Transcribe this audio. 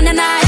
na na na